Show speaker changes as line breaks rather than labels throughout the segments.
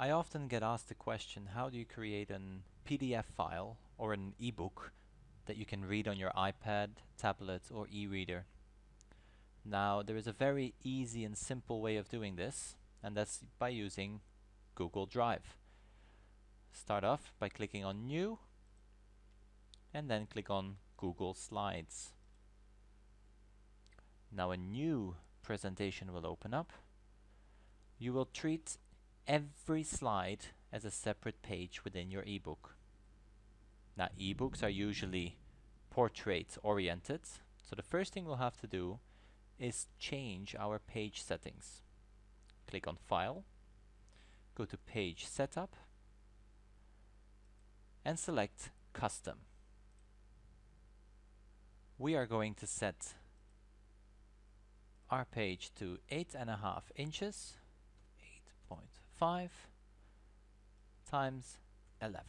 I often get asked the question, how do you create an PDF file or an ebook that you can read on your iPad, tablet or e-reader? Now there is a very easy and simple way of doing this and that's by using Google Drive. Start off by clicking on New and then click on Google Slides. Now a new presentation will open up. You will treat every slide as a separate page within your ebook. Now ebooks are usually portrait oriented, so the first thing we'll have to do is change our page settings. Click on File, go to Page Setup, and select Custom. We are going to set our page to 8.5 inches 8.5 times 11.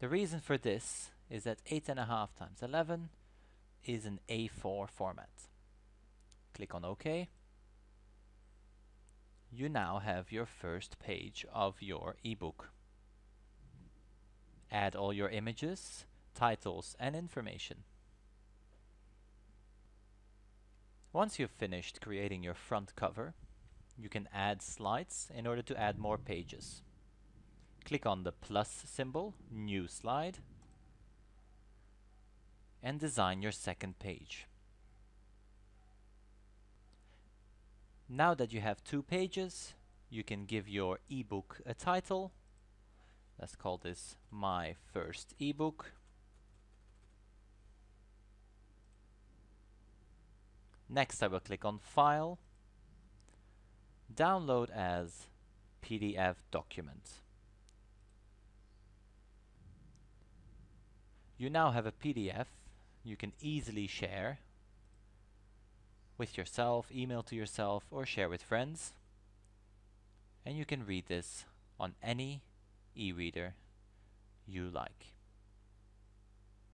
The reason for this is that 8.5 times 11 is an A4 format. Click on OK. You now have your first page of your ebook. Add all your images, titles and information. Once you've finished creating your front cover, you can add slides in order to add more pages. Click on the plus symbol, new slide, and design your second page. Now that you have two pages, you can give your ebook a title. Let's call this my first ebook. Next I will click on File, Download as PDF document. You now have a PDF you can easily share with yourself, email to yourself, or share with friends. And you can read this on any e-reader you like.